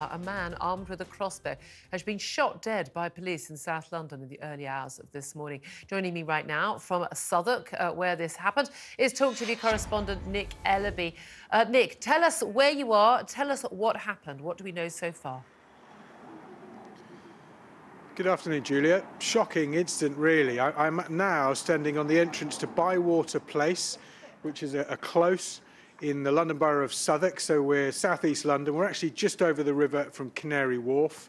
A man armed with a crossbow has been shot dead by police in South London in the early hours of this morning. Joining me right now from Southwark, uh, where this happened, is Talk TV correspondent Nick Ellaby. Uh, Nick, tell us where you are. Tell us what happened. What do we know so far? Good afternoon, Julia. Shocking incident, really. I, am now standing on the entrance to Bywater Place, which is a, a close in the London Borough of Southwark. So we're southeast London. We're actually just over the river from Canary Wharf.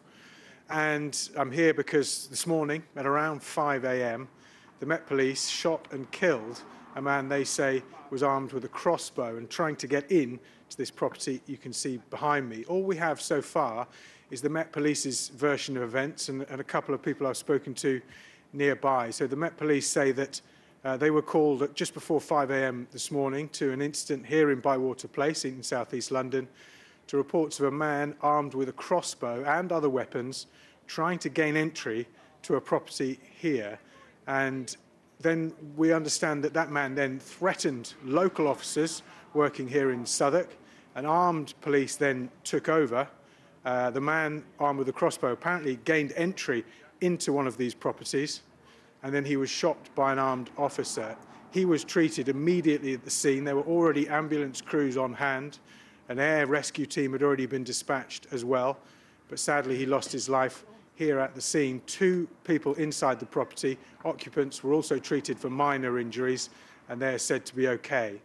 And I'm here because this morning at around 5 a.m., the Met Police shot and killed a man they say was armed with a crossbow and trying to get in to this property you can see behind me. All we have so far is the Met Police's version of events and, and a couple of people I've spoken to nearby. So the Met Police say that uh, they were called at just before 5 a.m. this morning to an incident here in Bywater Place in southeast London to reports of a man armed with a crossbow and other weapons trying to gain entry to a property here. And then we understand that that man then threatened local officers working here in Southwark. An armed police then took over. Uh, the man armed with a crossbow apparently gained entry into one of these properties and then he was shot by an armed officer. He was treated immediately at the scene. There were already ambulance crews on hand. An air rescue team had already been dispatched as well, but sadly he lost his life here at the scene. Two people inside the property, occupants, were also treated for minor injuries, and they're said to be okay.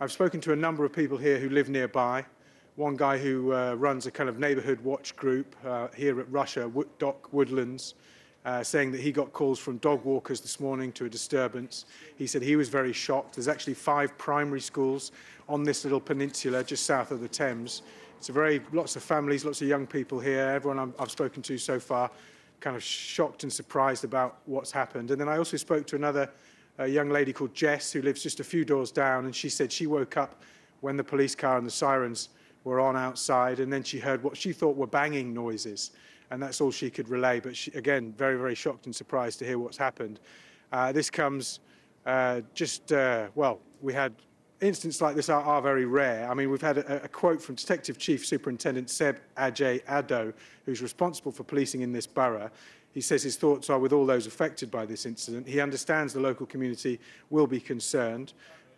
I've spoken to a number of people here who live nearby. One guy who uh, runs a kind of neighbourhood watch group uh, here at Russia, Dock Woodlands, uh, saying that he got calls from dog walkers this morning to a disturbance. He said he was very shocked. There's actually five primary schools on this little peninsula just south of the Thames. It's a very lots of families, lots of young people here. Everyone i I've spoken to so far, kind of shocked and surprised about what's happened. And then I also spoke to another uh, young lady called Jess who lives just a few doors down, and she said she woke up when the police car and the sirens were on outside, and then she heard what she thought were banging noises and that's all she could relay. But she, again, very, very shocked and surprised to hear what's happened. Uh, this comes uh, just, uh, well, we had incidents like this are, are, very rare. I mean, we've had a, a, quote from Detective Chief Superintendent Seb Adjei-Addoh, who's responsible for policing in this borough. He says his thoughts are with all those affected by this incident. He understands the local community will be concerned.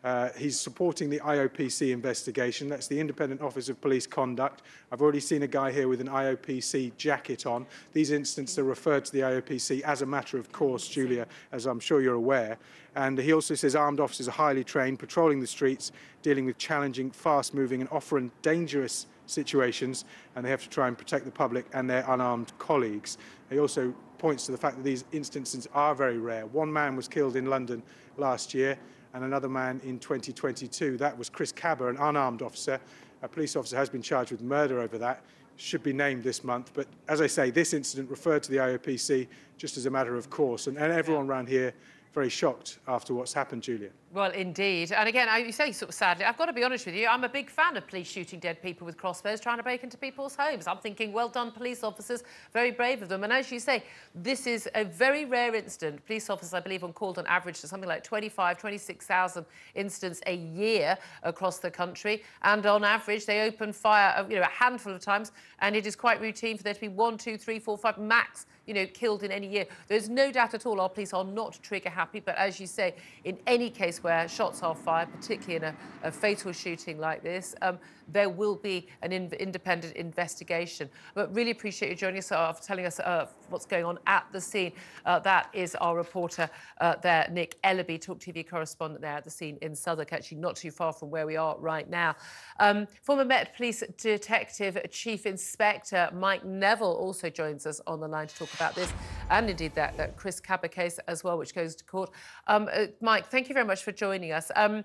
Uh, he's supporting the IOPC investigation. That's the Independent Office of Police Conduct. I've already seen a guy here with an IOPC jacket on. These incidents are referred to the IOPC as a matter of course, Julia, as I'm sure you're aware. And he also says armed officers are highly trained, patrolling the streets, dealing with challenging, fast-moving and often dangerous situations, and they have to try and protect the public and their unarmed colleagues. He also points to the fact that these instances are very rare. One man was killed in London last year and another man in 2022. That was Chris Kaba, an unarmed officer. A police officer has been charged with murder over that. Should be named this month. But as I say, this incident referred to the IOPC just as a matter of course. And, and everyone around here very shocked after what's happened, Julia. Well, indeed. And again, you say sort of sadly, I've got to be honest with you, I'm a big fan of police shooting dead people with crossbows trying to break into people's homes. I'm thinking, well done, police officers, very brave of them. And as you say, this is a very rare incident. Police officers, I believe, on called on average to something like 25, 26,000 incidents a year across the country. And on average, they open fire, uh, you know, a handful of times. And it is quite routine for there to be one, two, three, four, five max, you know, killed in any year. There's no doubt at all our police are not trigger happy. But as you say, in any case where shots are fired, particularly in a, a fatal shooting like this, um, there will be an in independent investigation. But really appreciate you joining us, uh, telling us uh, what's going on at the scene. Uh, that is our reporter uh, there, Nick Ellaby, Talk TV correspondent there at the scene in Southwark, actually not too far from where we are right now. Um, former Met Police Detective Chief Inspector Mike Neville also joins us on the line to talk about this and indeed that, that Chris Kaba case as well, which goes to court. Um, uh, Mike, thank you very much for joining us. Um,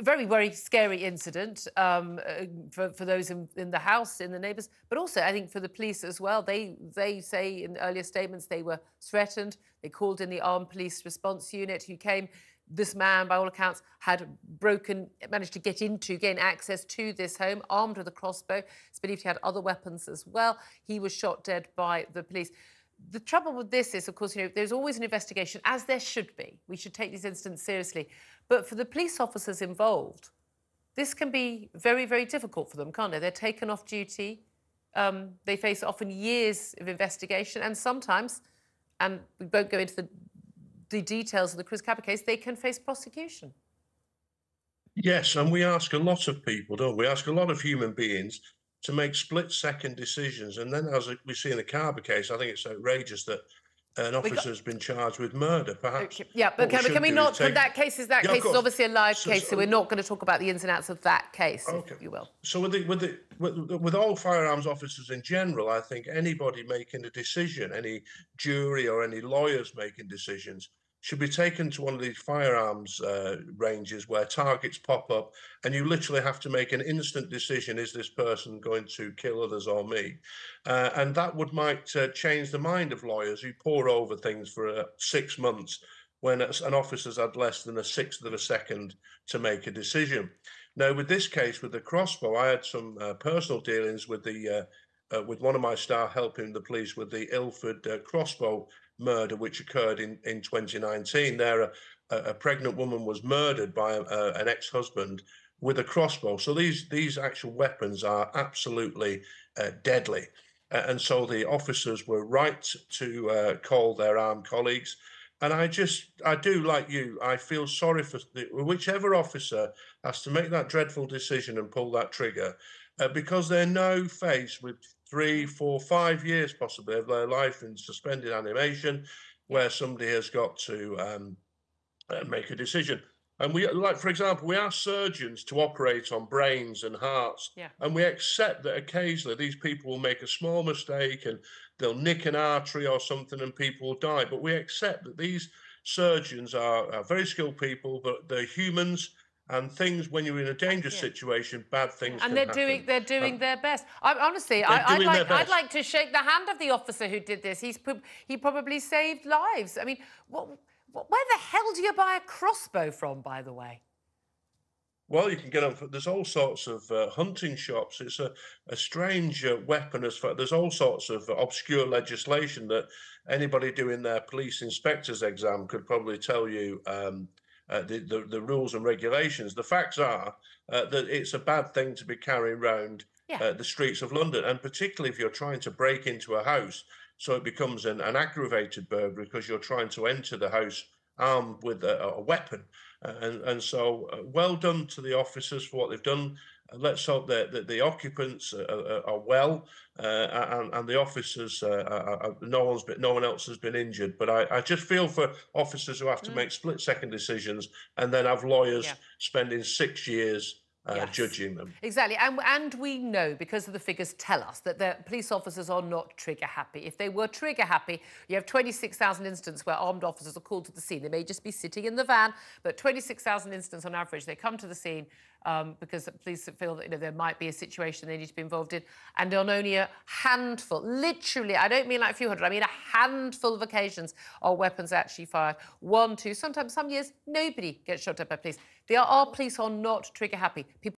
very, very scary incident um, uh, for, for those in, in, the house, in the neighbours, but also I think for the police as well. They they say in earlier statements they were threatened. They called in the armed police response unit who came. This man, by all accounts, had broken, managed to get into, gain access to this home, armed with a crossbow. It's believed he had other weapons as well. He was shot dead by the police the trouble with this is, of course, you know, there's always an investigation, as there should be. We should take these incidents seriously. But for the police officers involved, this can be very, very difficult for them, can't it? They're taken off duty. Um, they face often years of investigation, and sometimes, and we won't go into the, the details of the Chris Kaba case, they can face prosecution. Yes, and we ask a lot of people, don't we? We ask a lot of human beings to make split second decisions. And then, as we see in the Carver case, I think it's outrageous that an officer has been charged with murder, perhaps. Okay, Yeah, but can, we- can we not? take- that case is that Yeah, case is obviously a live So- case, so, so- we're not going to talk about the ins and outs of that case, Okay. if you will. So with the with the with, with all firearms officers in general, I think anybody making a decision, any jury or any lawyers making decisions, should be taken to one of these firearms uh, ranges where targets pop up, and you literally have to make an instant decision: is this person going to kill others or me? Uh, and that would might uh, change the mind of lawyers who pore over things for uh, six months when an officer's had less than a sixth of a second to make a decision. Now, with this case, with the crossbow, I had some uh, personal dealings with the uh, with one of my staff helping the police with the Ilford crossbow murder, which occurred in in 2019. There, a, a pregnant woman was murdered by uh, an ex-husband with a crossbow. So these these actual weapons are absolutely uh, deadly. And so the officers were right to uh, call their armed colleagues. And I just, I do like you. I feel sorry for the, whichever officer has to make that dreadful decision and pull that trigger, uh, because they're now faced with three, four, five years possibly of their life in suspended animation, where somebody has got to um, uh, make a decision. And we, like for example, we ask surgeons to operate on brains and hearts, Yeah. and we accept that occasionally these people will make a small mistake and they'll nick an artery or something, and people will die. But we accept that these surgeons are, are very skilled people, but they're humans, and things when you're in a dangerous Yeah. situation, bad things. And they're happen. doing they're doing Um, their best. I, honestly, I, I'd like I'd like to shake the hand of the officer who did this. He's he probably saved lives. I mean, what, what, where the hell do you buy a crossbow from, by the way? Well, you can get them. There's all sorts of uh, hunting shops. It's a, a strange uh, weapon. As far there's all sorts of obscure legislation that anybody doing their police inspector's exam could probably tell you um, uh, the, the the rules and regulations. The facts are uh, that it's a bad thing to be carrying around Yeah. uh, the streets of London, and particularly if you're trying to break into a house. So it becomes an, an aggravated burglary because you're trying to enter the house armed with a, a weapon. Uh, and and so uh, well done to the officers for what they've done. Uh, let's hope that, that the occupants uh, are, are well uh, and, and the officers, uh, are, are, no one's been, no one else has been injured. But I, I just feel for officers who have to make split second decisions and then have lawyers Yeah. spending six years uh, Yes. judging them. Exactly, and and we know because of the figures tell us that the police officers are not trigger happy. If they were trigger happy, you have 26,000 incidents where armed officers are called to the scene. They may just be sitting in the van, but 26,000 incidents on average, they come to the scene um, because the police feel that you know there might be a situation they need to be involved in, and on only a handful, literally, I don't mean like a few hundred, I mean a handful of occasions are weapons actually fired. One, two, sometimes some years nobody gets shot at by police. They are, oh, our police are oh, not trigger happy. People